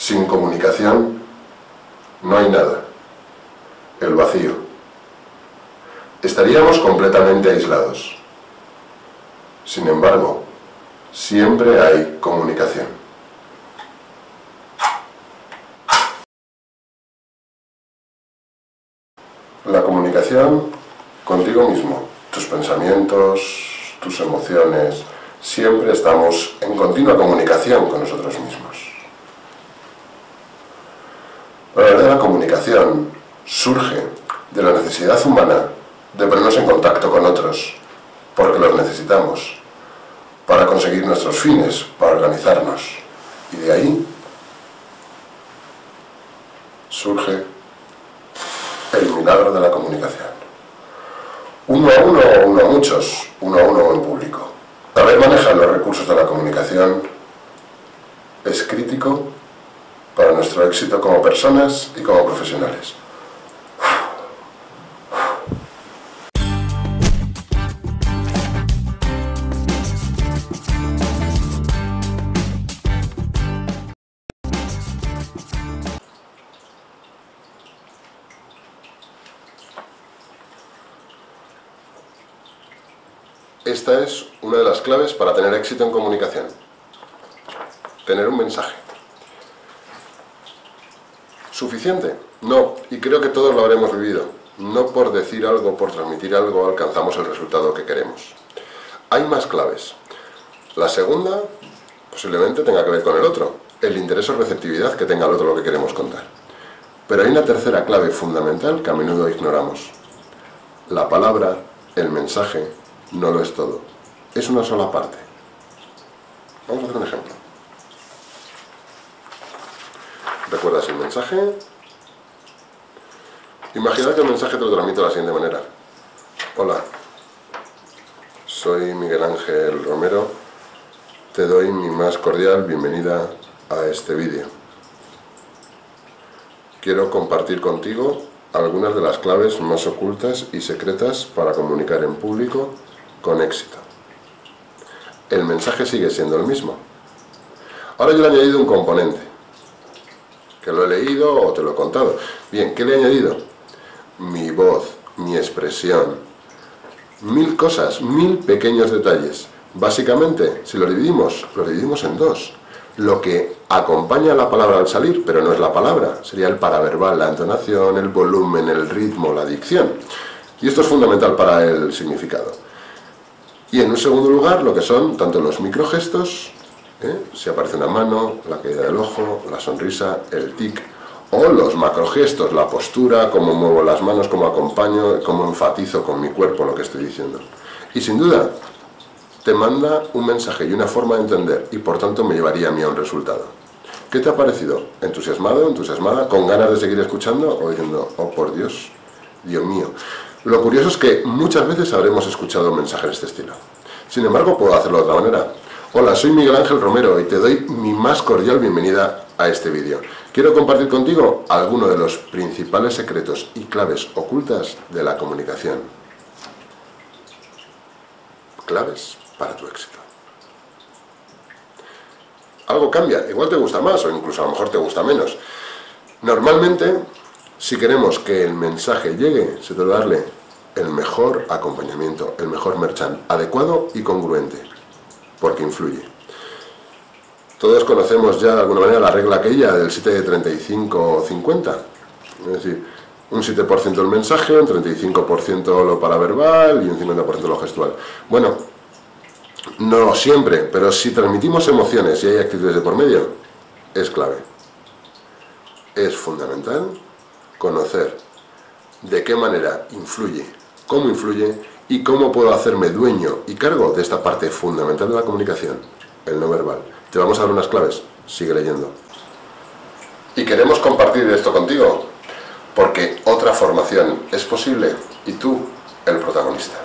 Sin comunicación no hay nada. El vacío. Estaríamos completamente aislados. Sin embargo, siempre hay comunicación. La comunicación contigo mismo, tus pensamientos, tus emociones, siempre estamos en continua comunicación con nosotros mismos. La verdadera comunicación surge de la necesidad humana de ponernos en contacto con otros, porque los necesitamos, para conseguir nuestros fines, para organizarnos. Y de ahí surge el milagro de la comunicación. Uno a uno o uno a muchos, uno a uno o en público. Saber manejar los recursos de la comunicación es crítico para nuestro éxito como personas y como profesionales. Esta es una de las claves para tener éxito en comunicación. Tener un mensaje. ¿Suficiente? No, y creo que todos lo habremos vivido. No por decir algo, por transmitir algo, alcanzamos el resultado que queremos. Hay más claves. La segunda posiblemente tenga que ver con el otro, el interés o receptividad que tenga el otro lo que queremos contar. Pero hay una tercera clave fundamental que a menudo ignoramos. La palabra, el mensaje, no lo es todo. Es una sola parte. Vamos a hacer un ejemplo. ¿Recuerdas el mensaje? Imagina que el mensaje te lo transmito de la siguiente manera. Hola, soy Miguel Ángel Romero. Te doy mi más cordial bienvenida a este vídeo. Quiero compartir contigo algunas de las claves más ocultas y secretas para comunicar en público con éxito. El mensaje sigue siendo el mismo. Ahora yo le he añadido un componente, que lo he leído o te lo he contado. Bien, ¿qué le he añadido? Mi voz, mi expresión, mil cosas, mil pequeños detalles. Básicamente, si lo dividimos, lo dividimos en dos. Lo que acompaña la palabra al salir, pero no es la palabra, sería el paraverbal, la entonación, el volumen, el ritmo, la dicción. Y esto es fundamental para el significado. Y en un segundo lugar, lo que son tanto los microgestos, ¿eh? si aparece una mano, la caída del ojo, la sonrisa, el tic, o los macrogestos, la postura, cómo muevo las manos, cómo acompaño, cómo enfatizo con mi cuerpo lo que estoy diciendo. Y sin duda, te manda un mensaje y una forma de entender, y por tanto me llevaría a mí a un resultado. ¿Qué te ha parecido? ¿Entusiasmado, entusiasmada, con ganas de seguir escuchando o diciendo, oh por Dios, Dios mío? Lo curioso es que muchas veces habremos escuchado un mensaje de este estilo. Sin embargo, puedo hacerlo de otra manera. Hola, soy Miguel Ángel Romero y te doy mi más cordial bienvenida a este vídeo. Quiero compartir contigo algunos de los principales secretos y claves ocultas de la comunicación. Claves para tu éxito. Algo cambia, igual te gusta más o incluso a lo mejor te gusta menos. Normalmente si queremos que el mensaje llegue, se debe darle el mejor acompañamiento, el mejor merchant, adecuado y congruente, porque influye. Todos conocemos ya de alguna manera la regla aquella del 7 de 35 50, es decir, un 7% el mensaje, un 35% lo paraverbal y un 50% lo gestual. Bueno, no siempre, pero si transmitimos emociones y hay actitudes de por medio, es clave. Es fundamental conocer de qué manera influye, cómo influye y cómo puedo hacerme dueño y cargo de esta parte fundamental de la comunicación, el no verbal. Te vamos a dar unas claves, sigue leyendo. Y queremos compartir esto contigo, porque otra formación es posible y tú el protagonista.